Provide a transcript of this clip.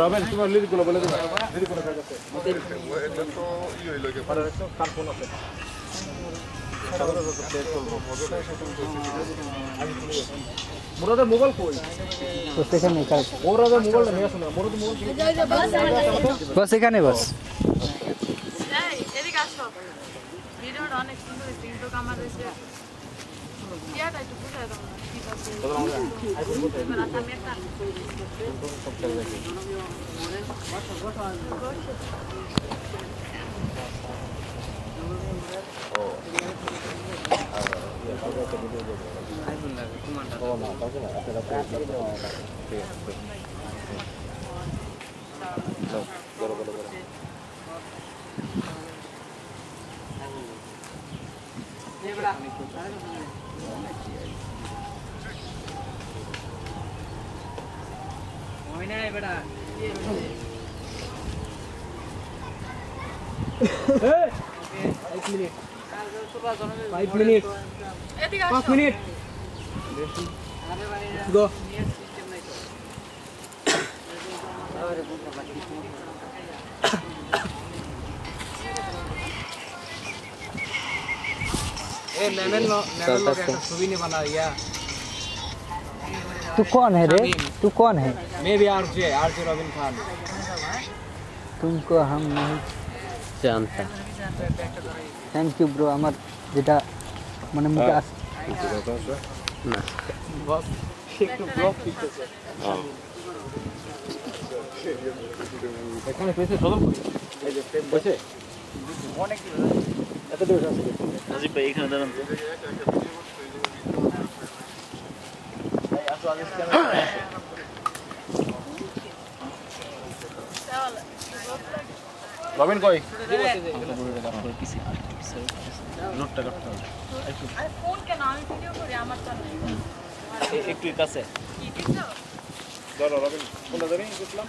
রবেন তোমার লিরিকগুলো বলে দেবে। লিরিকগুলো কার কাছে এটা তো ই হইল গে আর একটা ফোন আছে মুরাদের মোবাইল কই? তো সেখানে কাজ। মুরাদের মোবাইলটা নিয়ে আসো না। মোবাইল বস এখানে বস। এই, এদিকে আসো। ভিডিওটা অনেক সুন্দর Look, go, go, go, go. Voilà. होइन बेटा एक मिनट फाइभ मिनट पाँच मिनट गो ए लेमन लो लेमन लो कैसा छवि नहीं बना दिया तू कौन है रे तू कौन है मैं भी आरजे आरजे रबिन खान तुमको हम नहीं জানতা থ্যাংক ইউ ব্রো আমার যেটা মানে মুখে আস না बस একটু ব্লগ পিকতেছে এখানে পেয়েছে সদম কই এই যে প্রেম বসে অনেক এত দিবস আছে নাজিব ভাই এখানে দাঁড়ান তো। রবিন কই? নোটটা কাটতে হবে। আরে ফোন কেন? আমি ভিডিও করি, আমার তো নেই। একটু কাছে? ধরো রবিন কোনটা ধরে বুঝলাম